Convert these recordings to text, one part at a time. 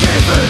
forgiven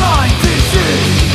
blind disease